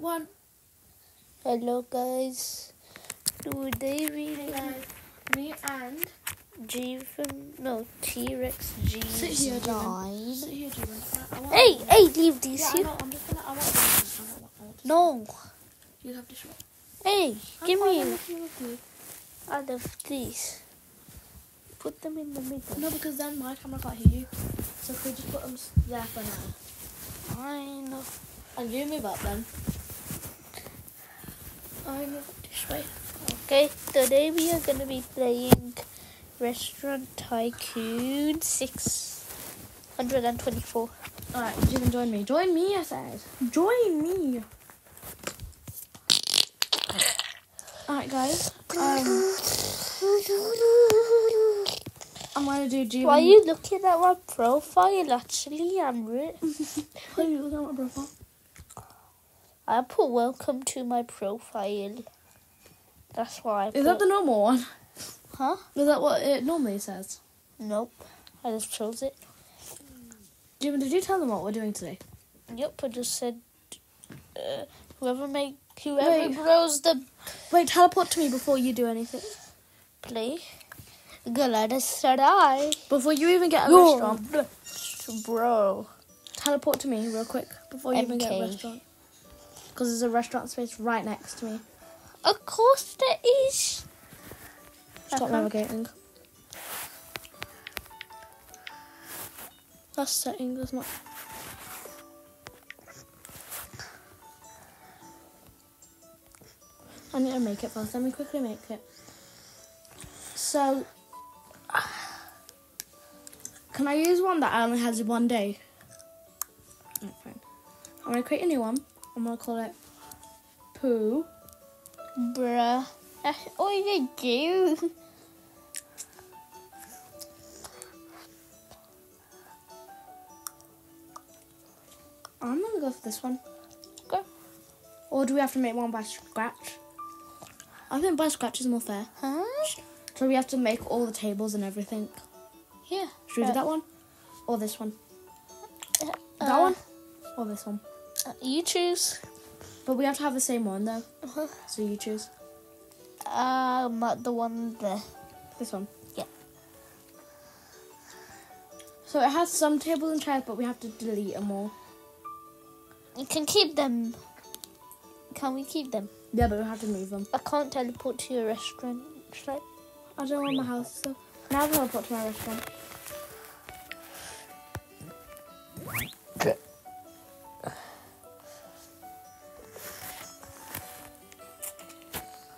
one. Hello guys. Today we Hey guys, me and Jeevan, no T-Rex G Sit here, Jeevan. nine. sit here, Julian. I, I Hey, hey, leave these Yeah, I here. know. I'm just gonna. I want. one. I want. I want No. You have this one. Hey, I'm give me I'm looking with you. out of these. Put them in the middle. No, because then my camera can't hear you. So could you just put them there for now? I know. And you move up then. I up this way. Okay, today we are gonna be playing Restaurant Tycoon six hundred and twenty-four. Alright, you can join me. Join me, I said. Join me. Alright, guys. Um, I'm gonna do G. Why are you looking at my profile? Actually, I'm re- Why are you looking at my profile? I put welcome to my profile. That's why I Is put. that the normal one? huh? Is that what it normally says? Nope. I just chose it. Jim, did you tell them what we're doing today? Yep, I just said uh, whoever make whoever Wait. grows the Wait, teleport to me before you do anything. play. I. Before you even get a restaurant. Bro. Teleport to me real quick before you even get a MK. restaurant. Because there's a restaurant space right next to me. Of course there is. Stop navigating. That's setting, that's not. I need to make it first. Let me quickly make it. So, can I use one that only has one day? Fine. I'm gonna create a new one. I'm gonna call it Poo. Bruh. That's all you do. I'm gonna go for this one. Go. Or do we have to make one by scratch? I think by scratch is more fair. Huh? So we have to make all the tables and everything. Yeah. Should we do that one? Or this one? Uh, That one? Or this one? Uh, you choose. But we have to have the same one though. Uh-huh. So you choose. Um, the one there. This one. Yeah. So it has some tables and chairs, but we have to delete them all. You can keep them. Can we keep them? Yeah, but we have to move them. I can't teleport to your restaurant. Should I? I don't want my house, so now I'll teleport to my restaurant.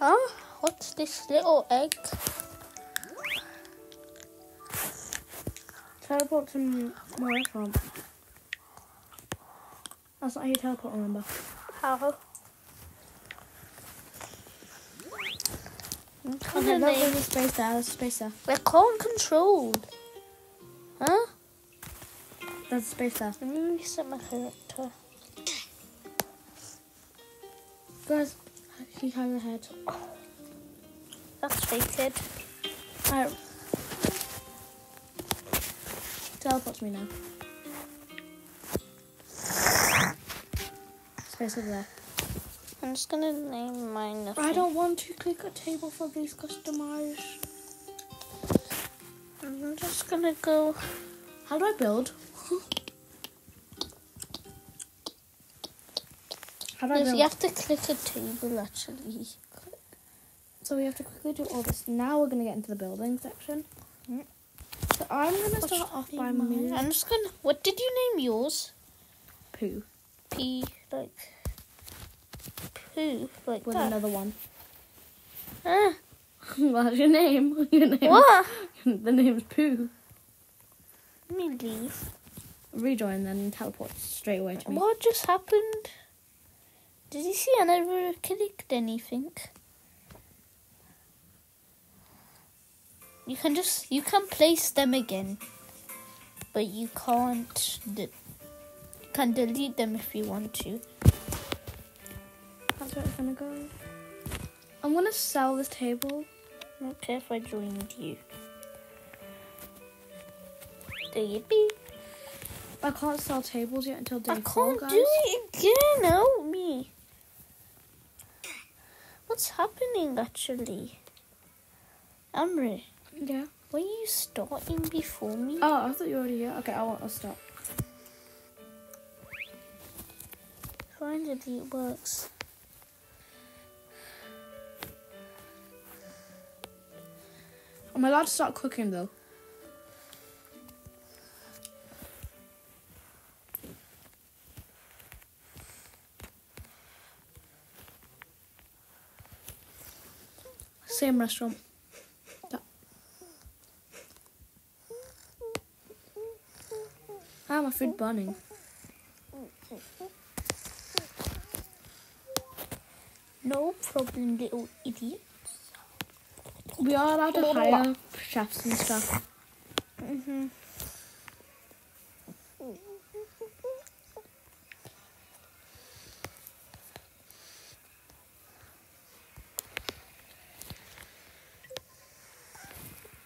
Ah, huh? What's this little egg? Teleport to m- my restaurant. That's not how you teleport, remember? How? I'm Okay, there's a space there, there's a space there. I can't control. Huh? There's a space there. Let me reset my character. Guys, he has a head. That's fated. Alright. Teleport to me now. Space over there. I'm just gonna name mine. Nothing. I don't want to click a table for these customers. I'm just gonna go. How do I build? How do I build? you have to click a table actually. So we have to quickly do all this. Now we're gonna get into the building section. Mm. So I'm gonna What's start off by moving I'm just gonna. What did you name yours? poo P like poo like with that. another one. Ah, What's your name? Your name. what? the name's Pooh. Let me leave. Rejoin then and teleport straight away to me. What just happened? Did you see I never clicked anything? You can just you can place them again, but you can't. De- you can delete them if you want to. That's where it's gonna go. I'm gonna sell this table. I don't care if I joined you. There you be. I can't sell tables yet until day I four, can't guys. do it again. Help me. What's happening actually? Amri, Yeah. were you starting before me? Oh, I thought you were already here. Okay, I want to stop. Finally, it works. I'm I allowed to start cooking though? Same restaurant. That. Ah, my food burning. No problem, little idiot. We are allowed to hire chefs and stuff. Mm-hmm.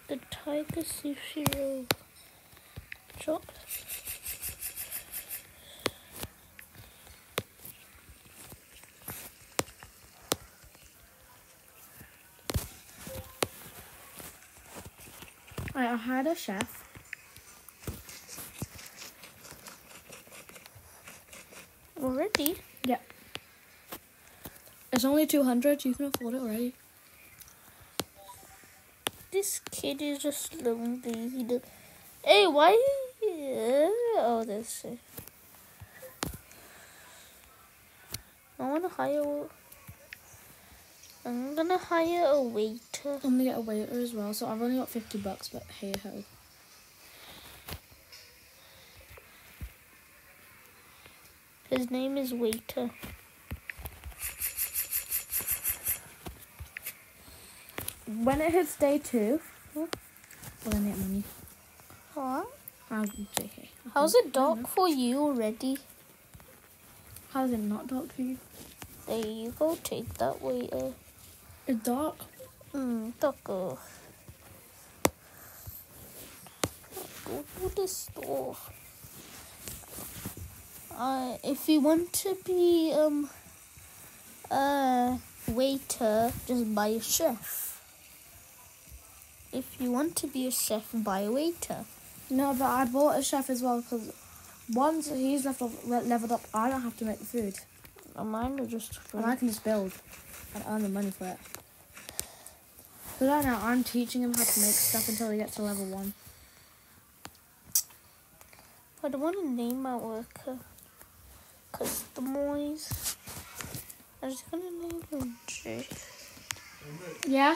The tiger sushi roll. Chocolate. Right, I hired a chef. Already? Yep. It's only 200, you can afford it already. This kid is just lonely. He do- hey, why? Oh, this. I want to hire. I'm gonna hire a waiter. I'm gonna get a waiter as well, so I've only got 50 bucks, but hey ho. His name is Waiter. When it hits day two, well, then I get money. What? I'll JK. How's it dark for you already? How's it not dark for you? There you go. Take that waiter. It's dark. Hmm. Taco. Go to the store. Uh, if you want to be um a waiter, just buy a chef. If you want to be a chef, buy a waiter. No, but I bought a chef as well because once he's left off, leveled up, I don't have to make the food. Uh, Mine are just And I can just build and earn the money for it. But right now, I'm teaching him how to make stuff until he gets to level one. I don't want to name my worker. Customize. I'm just gonna name him Jay. Yeah?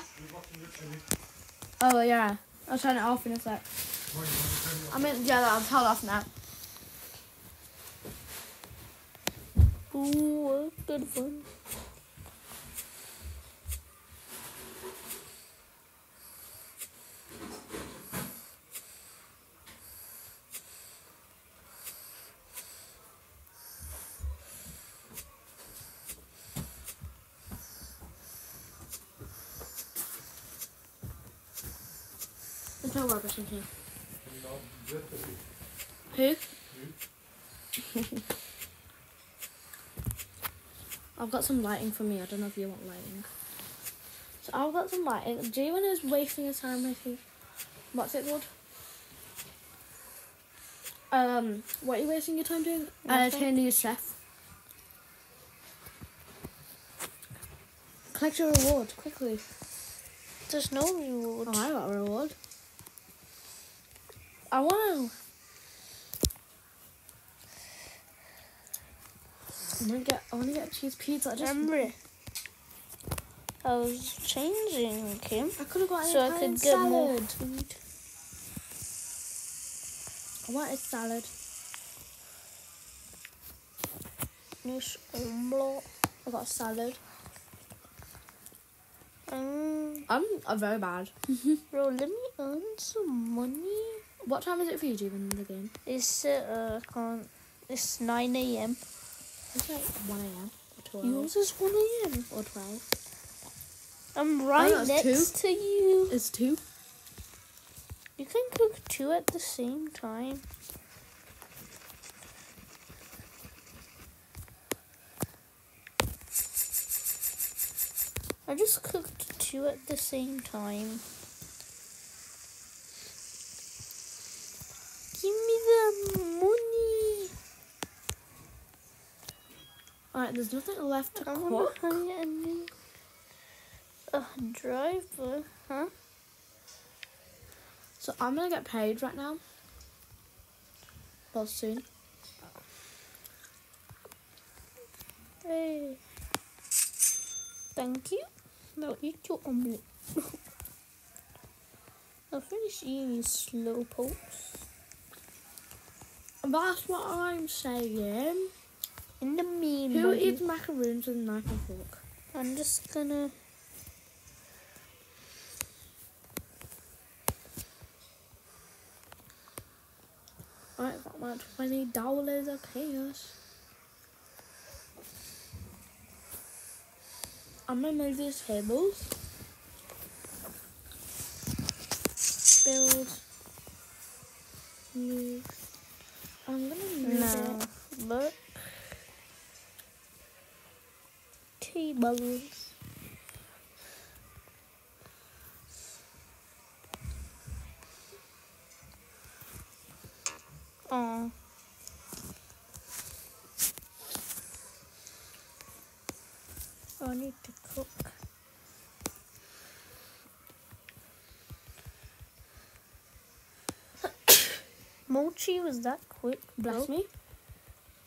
Oh, yeah. I'll turn it off in a sec. I mean, yeah, I'll tell off now. Ooh, good one. There's no rubbish in here. Who? I've got some lighting for me. I don't know if you want lighting. So I've got some lighting. Jayvin is wasting his time making. What's it called? Um, what are you wasting your time doing? Nothing. Entertaining your chef. Collect your reward quickly. There's no reward. Oh, I got a reward. I want to. I want to get. I want to get cheese pizza. I just. Remember, I was changing him I could have got an so I Italian could get more food. I want a salad. Nice omelette. I got a salad. Um, I'm uh, very bad. bro, let me earn some money. What time is it for you, Jayvin, in the game? It's uh, I can't. It's 9 a.m. It's like 1 a.m. or 12 Yours is 1 a.m. or 12. I'm oh, right it's next to you. It's 2. You can cook two at the same time. I just cooked two at the same time. Give me the money. Alright, there's nothing left to I wanna cook. hire a a driver, huh? So I'm gonna get paid right now. Well, soon. Hey. Thank you. Now eat your omelette. I'll finish eating these slow pokes. That's what I'm saying. In the mean, Who eats macaroons with a knife and fork? I'm just gonna. Alright, got my twenty dollars of cash. I'm gonna move these tables. Build. Move. I'm gonna move Now, it. look. Oh. I need to cook. Mochi was that quick? Bless me.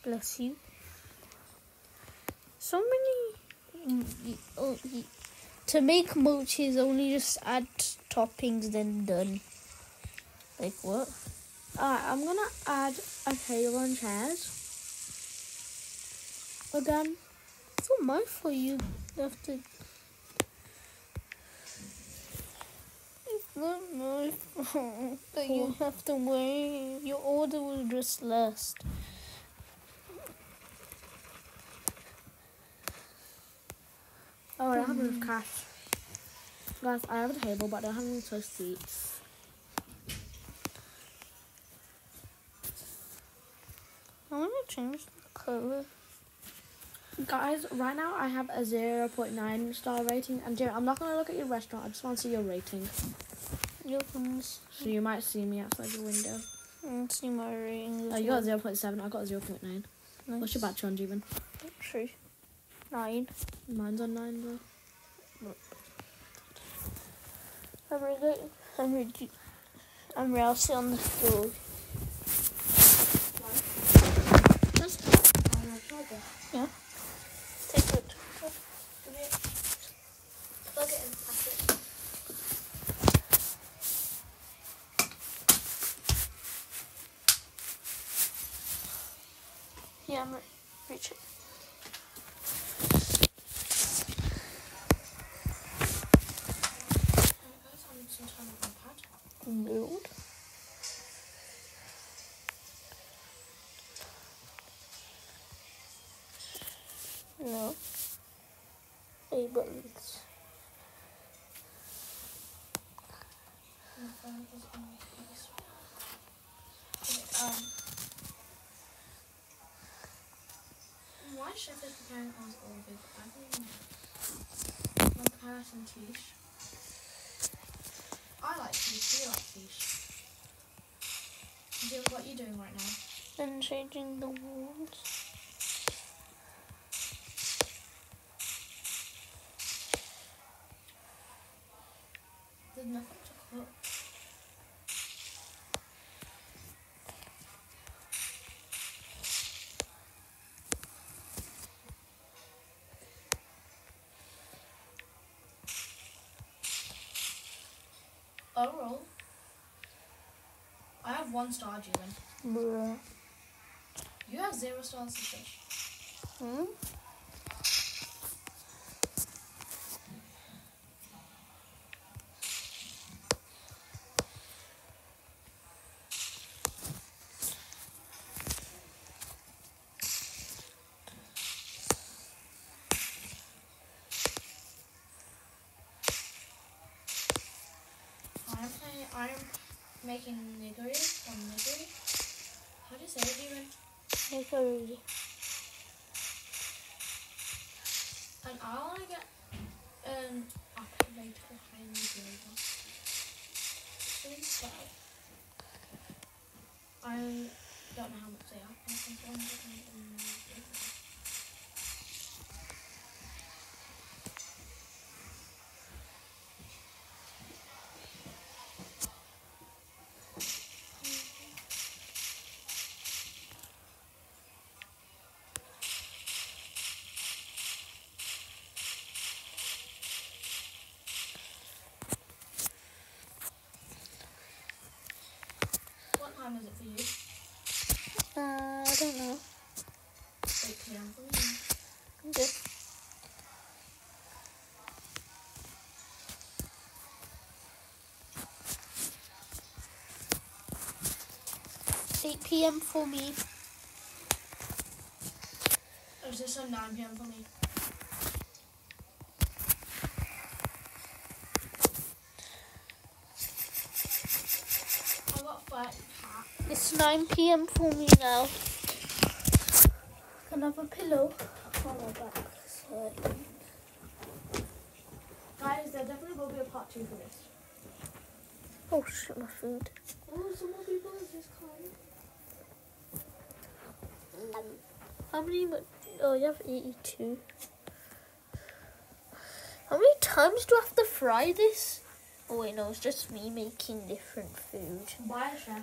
Bless you. So many. To make mochi is only just add toppings, then done. Like what? Alright, I'm gonna add a table and chairs. Again. It's not my fault you have to. It's not my fault that you have to wait. Your order was just last. Oh, I don't have enough cash. Guys, I have a table, but I don't have any toast seats. I want to change the color. Guys, right now I have a 0.9 star rating. And Jerry, I'm not going to look at your restaurant. I just want to see your rating. Your ones. So you might see me outside your window. Let's see my rating. Oh, you got 0.7. I got 0.9. What's your batch on, Jeevan? True. Nine. Mine's on 9, bro. I'm really, I'm really, I'm really on the floor. Just. Yeah. Take it. Plug it in. Pass it. Yeah, I'm re- reach it. Build. No. A buttons. Um, why Sheffield preparing us all big? I think like carrot and. I like. Do you like quiche? Jill, what are you doing right now? And changing the walls. There's nothing one star, Julian. Bruh. You have zero stars to fish. Hmm? I am playing, I am making nigiri from nigiri. How do you say it, Julian? Make a ready. And I want to get Um, activator hand rover. So, I don't know how much they are. I think 180. What time it for you? Uh, I don't know. 8 p.m. for me. Okay. Eight PM for me. Is this a 9 p.m. for me? 9 p.m. for me now. Can I have a pillow on my back? So Guys, there definitely will be a part two for this. Oh shit, my food. Oh, some more people just coming. How many? Oh, you have 82. How many times do I have to fry this? Oh wait, no, it's just me making different food. Why, Chef?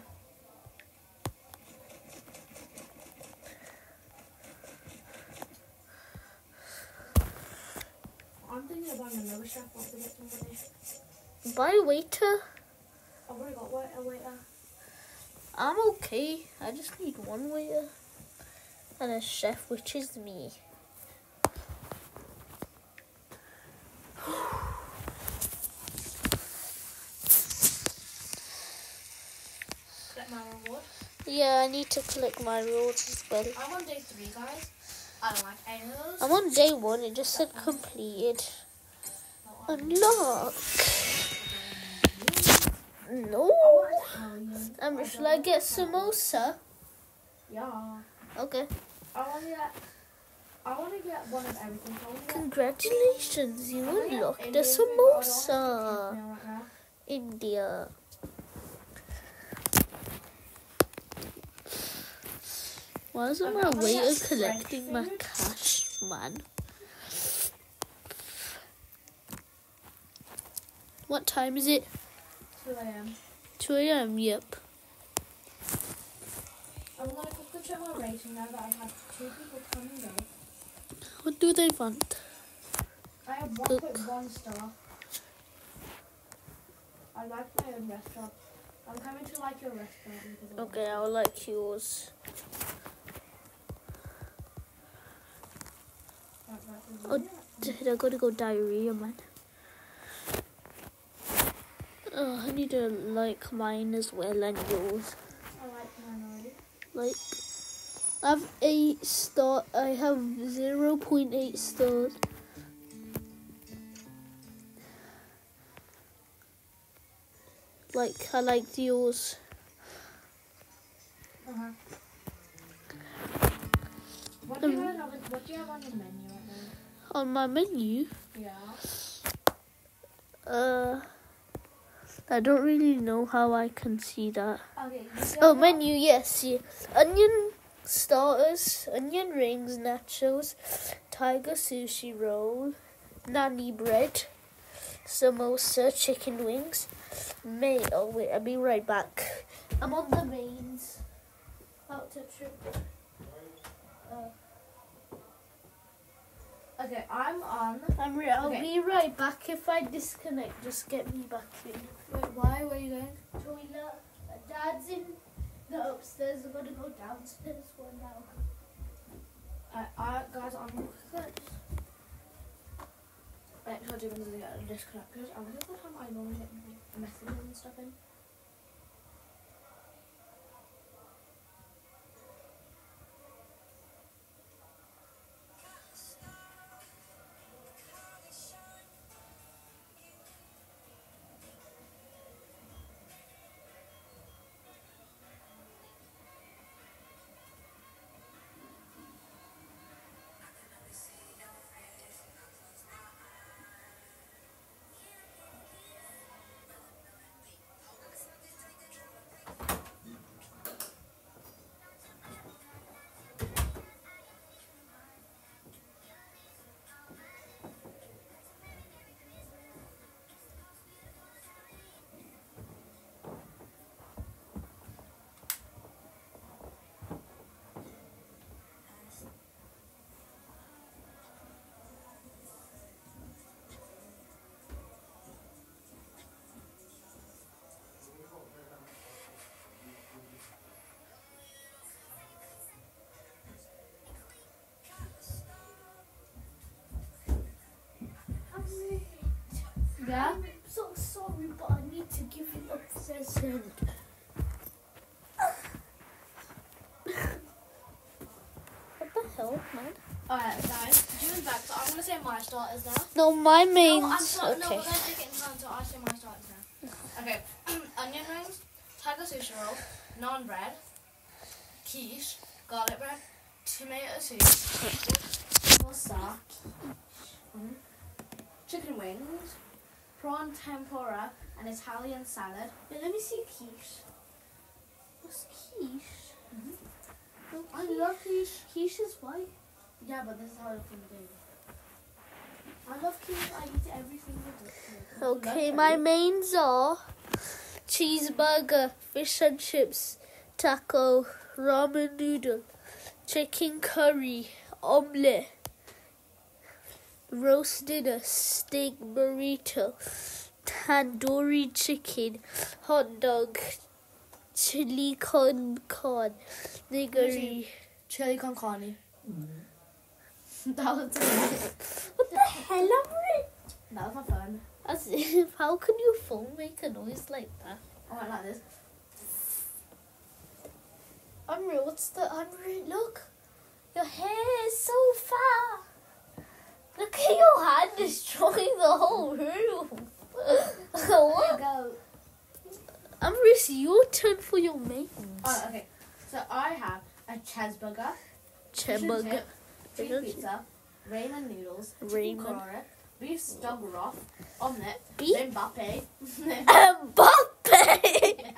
Of another once I get. Buy a waiter. I've already got wait- a waiter. Uh? I'm okay. I just need one waiter uh, and a chef, which is me. Get my reward. Yeah, I need to collect my rewards as well. I'm on day three, guys. I don't like any of those. I'm on day one. It just said completed. No, Unlock. No. want to tell. Um, I should I get samosa? Yeah. Okay. I want to get. I want to get one of everything. I want to get. Congratulations, you unlocked a Indian food, but I don't want to get samosa. piecemeal right now. India. Why isn't my I'm gonna waiter get French collecting my cash, man? What time is it? 2 a.m. 2 a.m. Yep. I'm gonna quickly check my rating now that I've two people coming and. What do they want? I have. 1.1 star. I like my own restaurant. I'm coming to like your restaurant. because Okay, I'll like yours. that. Right, right, Oh. Dude, I gotta go diarrhea, man. Oh, I need to like mine as well and yours. I like mine already. Like, I have eight star. I have zero point eight stars. Like, I liked yours. Uh-huh. What do Um, have? What do you have on your menu right now? On my menu, Yeah. uh, I don't really know how I can see that. Okay. Oh, menu, yes. Yeah. Onion starters, onion rings, nachos, tiger sushi roll, nani bread, samosa, chicken wings, may. Oh wait, I'll be right back. I'm on the mains. Out to trip. Uh, Okay, I'm on. I'm re- I'll Okay. be right back if I disconnect. Just get me back in. Wait, why? Where are you going? Toilet. Dad's in the upstairs. I'm gonna go downstairs for now. Uh, I, guys, I'm gonna quickly. I when to get disconnected. I'm gonna go time I normally get messages and stuff in. Yeah? I'm so sorry, but I need to give you a present. what the hell, man? Alright, guys. June's back, so I'm gonna say my starters now. No, my No, I'm sorry. No, okay. we're gonna take it in turn, so I say my starters now. Okay. Onion rings, tiger sushi roll, naan bread, quiche, garlic bread, tomato soup, what's? Mhm. Chicken wings, prawn tempura, and Italian salad. Wait, let me see quiche. What's quiche? Mhm. No, I quiche. love quiche. quiche is white. Yeah, but this is how it's gonna be. I love quiche. I eat it every single day. Okay, my mains are cheeseburger, fish and chips, taco, ramen noodle, chicken curry, omelette, roast dinner, steak burrito, tandoori chicken, hot dog, chili con con, nigiri. Chili con carne. that was What the hell, Amrit? that was my phone. How can your phone make a noise like that? I went like this. Amrit, what's the Amrit? Look, your hair is so far. Look at your hand destroying the whole room. what? go. Amrit, it's your turn for your mains. Oh, okay. So I have a cheeseburger, Cheeseburger. chicken pizza, ramen noodles, Ramen. curry, beef stroganoff, omelette, Beef? Mbappe, Mbappe.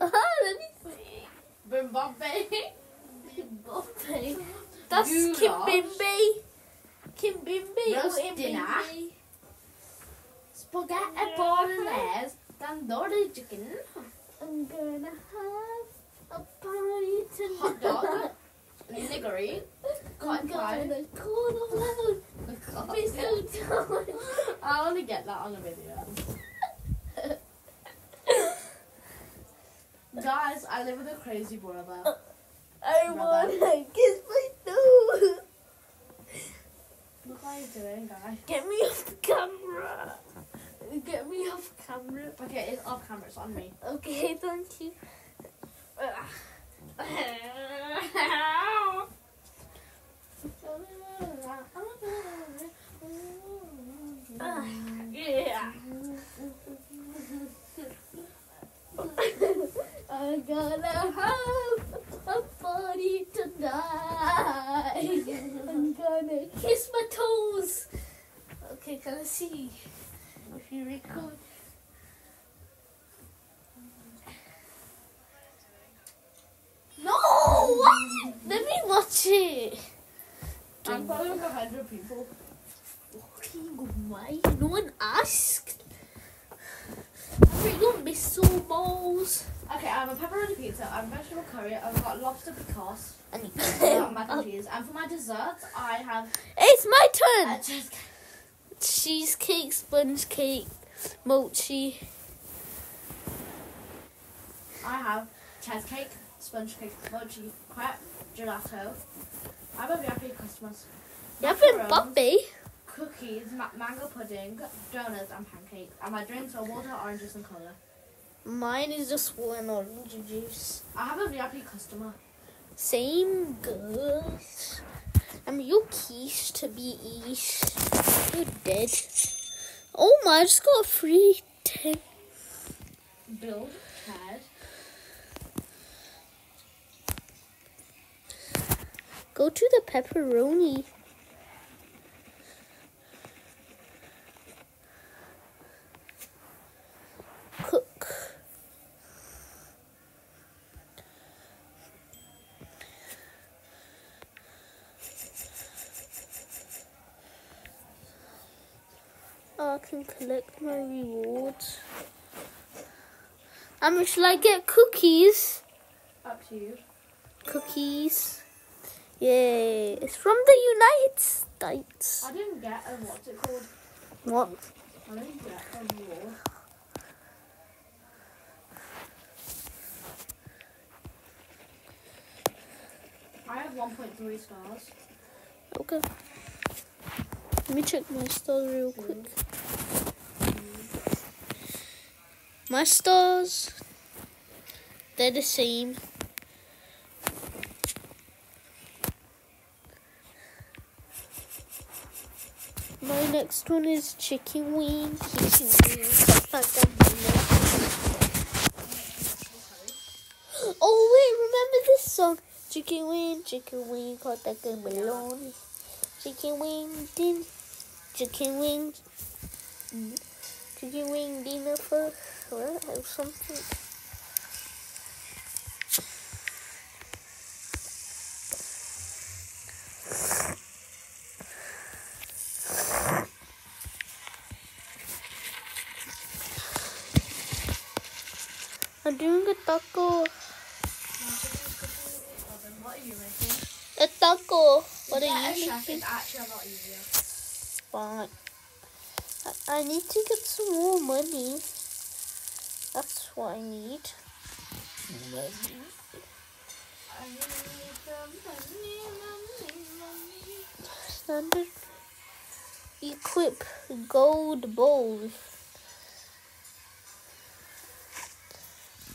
Ah, Let me see. Mbappe, Mbappe. That's Goulash. Kimbimbi. Roast dinner. Spaghetti bolognese, tandoori chicken, I'm gonna have a party tonight. hot dog, nigiri, I'm cotton pie. gonna call aloud. Be so tired. I only get that on the video. Guys, I live with a crazy brother. I wanna kiss my nose. Look what you're doing, guys. Get me off the camera. Get me off camera. Okay, it's off camera, it's on me. Okay, thank you. Ah, yeah. I'm gonna have a party tonight. I'm gonna kiss my toes. Okay, can I see if you record? No! What? Let me watch it. I'm probably like a hundred people. Fucking why? No one asked. I got missile balls. Okay, I have a pepperoni pizza, I have vegetable curry, I've got lobster picasso, And I've got mac and cheese, and for my dessert, I have It's my turn. cheesecake. Cheesecake, sponge cake, mochi. I have cheesecake, sponge cake, mochi, crepe, gelato. I'm a VIP customers. A Bobby. Cookies, ma- mango pudding, donuts, and pancakes. And my drinks are water, oranges, and cola. Mine is just one orange juice. I have a VIP customer. Same goes. I'm your quiche to be ish. You're dead. Oh my, I just got a free 10. Bill, Chad. Go to the pepperoni. Cook. I can collect my rewards. Um, shall I get cookies? Up to you. Cookies. Yay. It's from the United States. I didn't get a what's it called? What? I didn't get a reward. I have 1.3 stars. Okay. Let me check my stars real quick. My stars, they're the same. My next one is chicken wing. Chicken wing. Oh wait, remember this song? Chicken wing, chicken wing, hot like a balloon. Chicken wing, din, chicken wing, chicken win dinner for or something. I'm doing a taco. What are you making? A taco. What yeah, are you making? is actually a lot easier. Fine. I, need to get some more money. That's what I need. I need money. Standard. Equip gold bowls.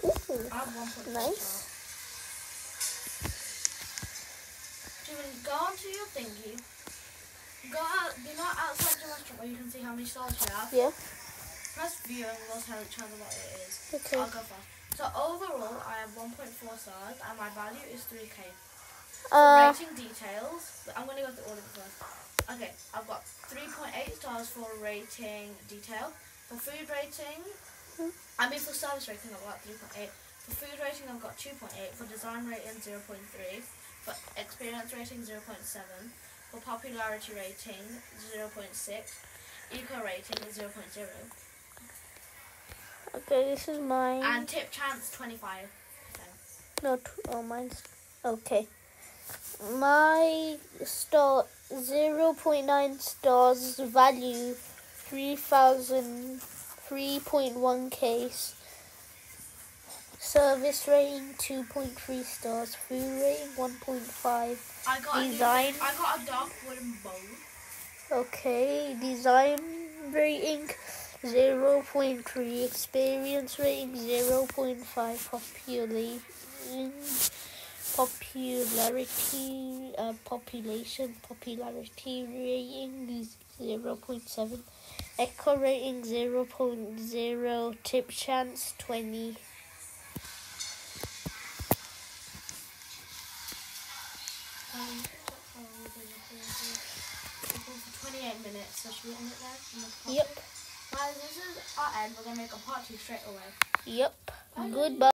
Ooh, Nice. Julian, go onto your thingy. Go out, do not outside the restaurant where you can see how many stars you have. yeah. Press view and we'll tell each other what it is. Okay. I'll go first. So overall, I have 1.4 stars and my value is 3k. Uh, rating details. but I'm going to go through all of it first. Okay, I've got 3.8 stars for rating detail. For food rating, Hmm. I mean for service rating, I've got 3.8. For food rating, I've got 2.8. For design rating, 0.3. For experience rating, 0.7. For popularity rating, 0.6. Eco rating, 0.0. okay, this is mine. And tip chance, 25. No, t- oh, mine's okay. My star zero point nine stars value three thousand three point one case. Service rating 2.3 stars. Food rating 1.5. Design. A, I got a dog wooden bowl. Okay. Design rating 0 0.3. Experience rating 0 0.5. Population. Popularity. Uh, population. Popularity rating 0 0.7. Echo rating 0.0. Tip chance 20. For 28 minutes, so should we end it there? And make a part Yep. Guys, this is our end. We're going to make a part two straight away. Yep. Bye. Goodbye.